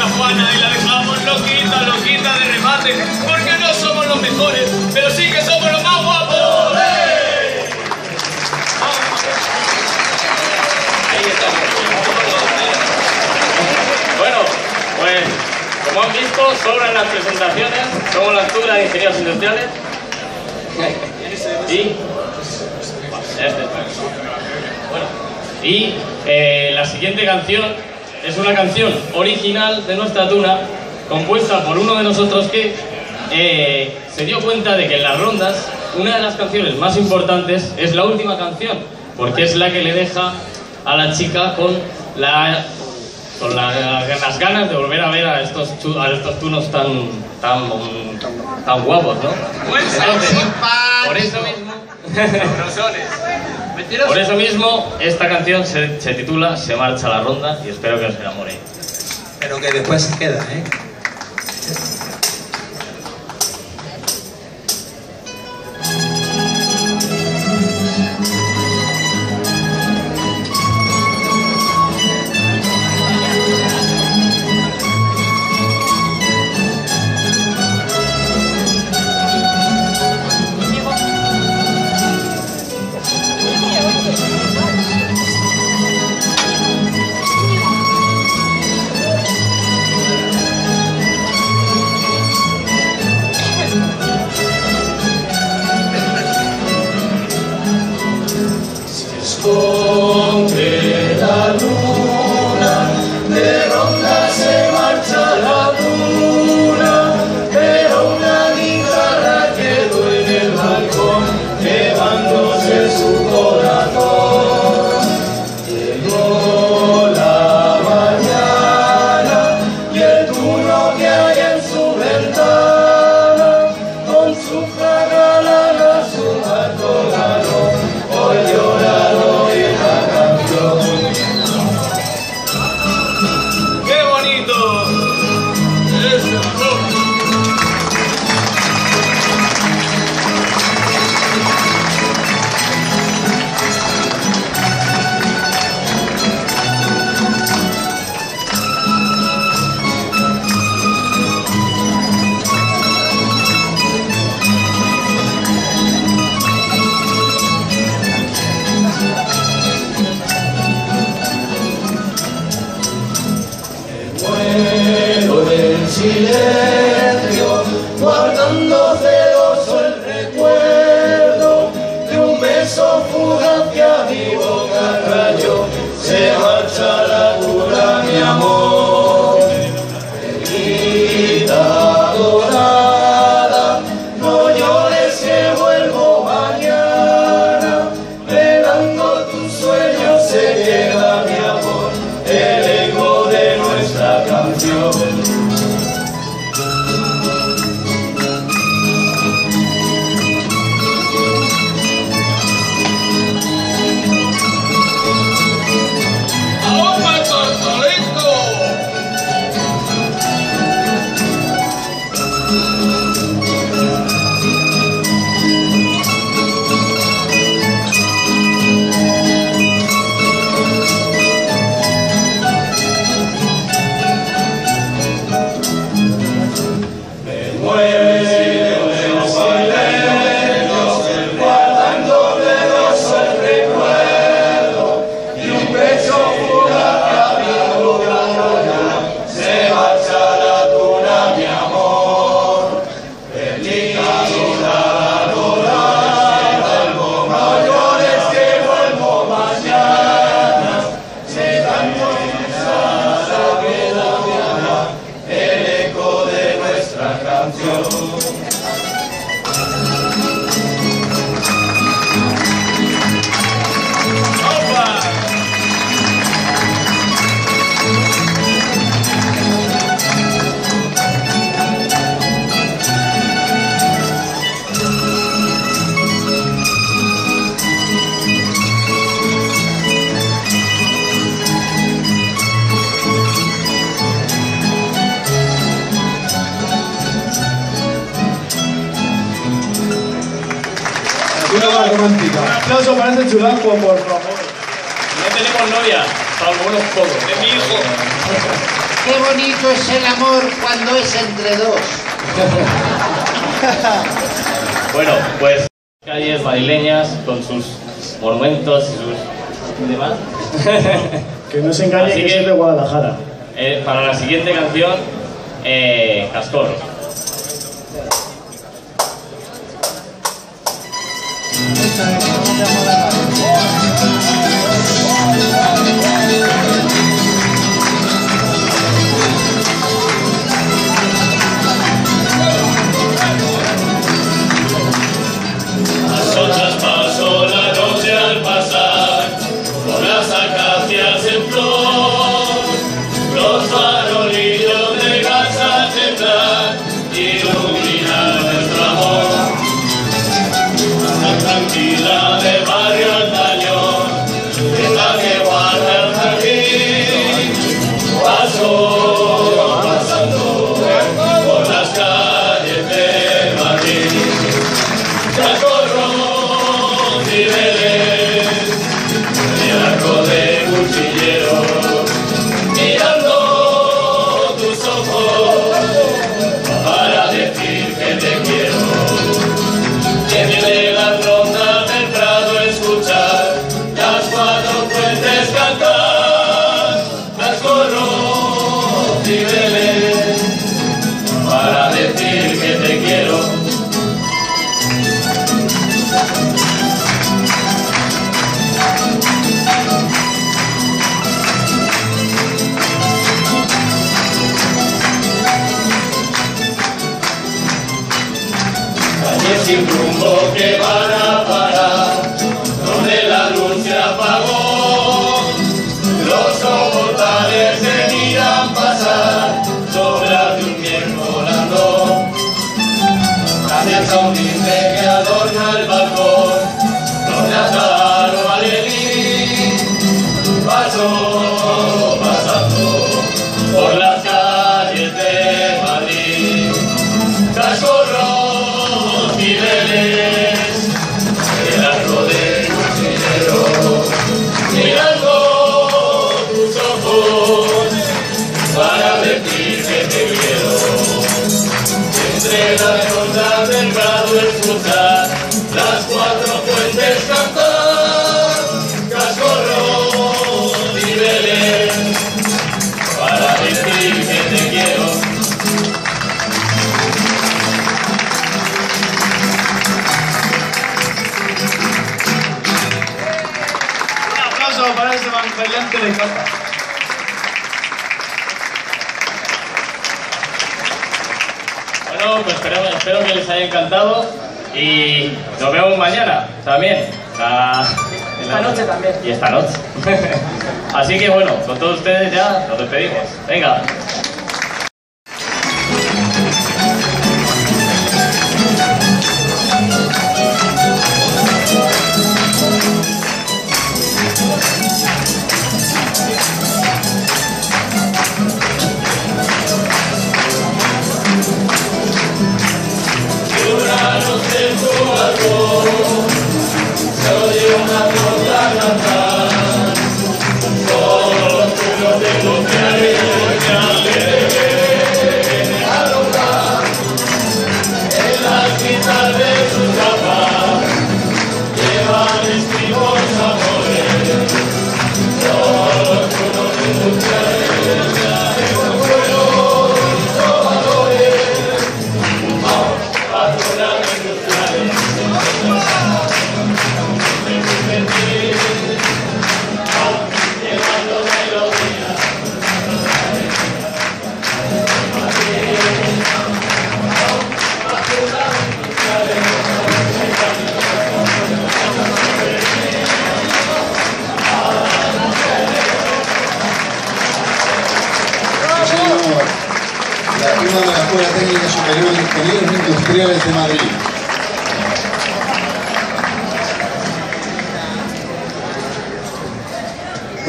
y la dejamos loquita, loquita de remate, porque no somos los mejores, pero sí que somos los más guapos. Bueno, pues como han visto, sobran las presentaciones, somos la altura de ingenieros industriales. Y este. Eh, la siguiente canción es una canción original de nuestra tuna, compuesta por uno de nosotros que eh, se dio cuenta de que en las rondas una de las canciones más importantes es la última canción, porque es la que le deja a la chica con la con la- las ganas de volver a ver a estos, a estos tunos tan, tan, tan guapos, ¿no? Entonces, por eso mismo, por eso mismo, esta canción se, titula Se marcha la ronda y espero que os enamoréis. Pero que después se queda, ¿eh? Fugaz que a mi boca cayó. Se marcha la cura, mi amor. Negrita dorada, no llores que vuelvo mañana. Velando tus sueños se queda mi amor, el eco de nuestra canción. Oh. Romántica. Un aplauso para este chulaco, por favor. No tenemos novia, salvo unos pocos. De mi hijo. Qué bonito es el amor cuando es entre dos. bueno, pues calles madrileñas con sus monumentos y sus y demás. que no se engañe que, que, es de Guadalajara. Eh, para la siguiente canción, eh, Esta es Cascorro. sin rumbo que van a parar, donde la luz se apagó, los soportales se miran pasar sobre de un viento volando, gracias a un que adorna el balcón, donde Azaro Valeri pasó entre las ondas del prado escuchar las cuatro fuentes cantar cascorro niveles para decir que te quiero. Para ese bailante de capa. Pues espero, espero, que les haya encantado y nos vemos mañana también. La, esta noche también. Y esta noche. Así que bueno, con todos ustedes ya nos despedimos. Venga. Industriales de Madrid.